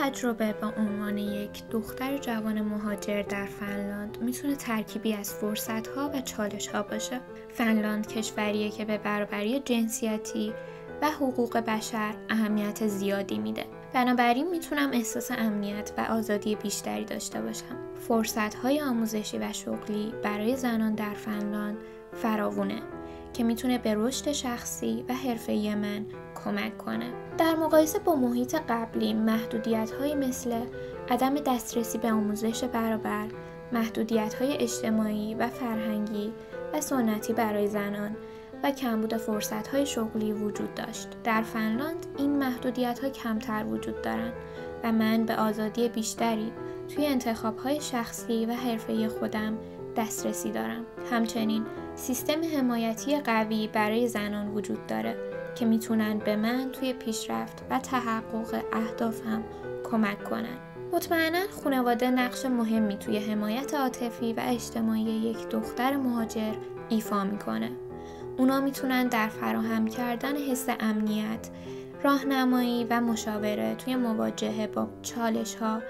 تجربه به عنوان یک دختر جوان مهاجر در فنلاند می‌تونه ترکیبی از فرصتها و چالشها باشه. فنلاند کشوریه که به برابری جنسیتی و حقوق بشر اهمیت زیادی میده. بنابراین می‌تونم احساس امنیت و آزادی بیشتری داشته باشم. فرصتهای آموزشی و شغلی برای زنان در فنلاند فراوونه که می‌تونه به رشد شخصی و حرفه‌ای من کمک کنه. در مقایسه با محیط قبلی محدودیت های مثل عدم دسترسی به آموزش برابر، محدودیت های اجتماعی و فرهنگی و سنتی برای زنان و کمبود فرصت های شغلی وجود داشت. در فنلاند این محدودیت ها کمتر وجود دارند و من به آزادی بیشتری توی انتخاب های شخصی و حرفه خودم دسترسی دارم. همچنین سیستم حمایتی قوی برای زنان وجود داره که می‌تونن به من توی پیشرفت و تحقق اهدافم کمک کنن. مطمئنا خانواده نقش مهمی توی حمایت عاطفی و اجتماعی یک دختر مهاجر ایفا می‌کنه. اونا می‌تونن در فراهم کردن حس امنیت، راهنمایی و مشاوره توی مواجهه با چالش ها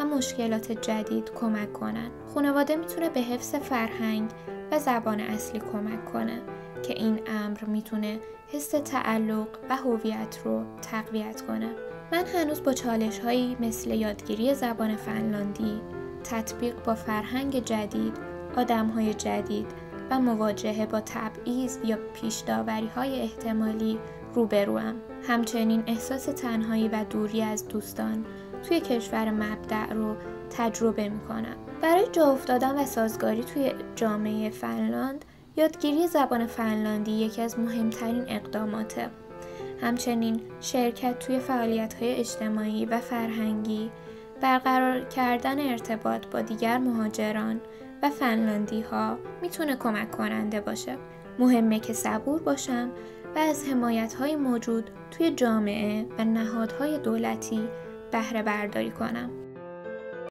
و مشکلات جدید کمک کنن. خانواده می‌تونه به حفظ فرهنگ و زبان اصلی کمک کنه که این امر می‌تونه حس تعلق و هویت رو تقویت کنه. من هنوز با چالش هایی مثل یادگیری زبان فنلاندی، تطبیق با فرهنگ جدید، آدم های جدید و مواجهه با تبعیض یا پیش های احتمالی روبروم. همچنین احساس تنهایی و دوری از دوستان توی کشور مبدع رو تجربه می‌کنم. برای جا افتادن و سازگاری توی جامعه فنلاند یادگیری زبان فنلاندی یکی از مهمترین اقداماته. همچنین شرکت توی فعالیت های اجتماعی و فرهنگی برقرار کردن ارتباط با دیگر مهاجران و فنلاندی ها می‌تونه کمک کننده باشه. مهمه که صبور باشم و از حمایت های موجود توی جامعه و نهادهای دولتی بهره برداری کنم.